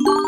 you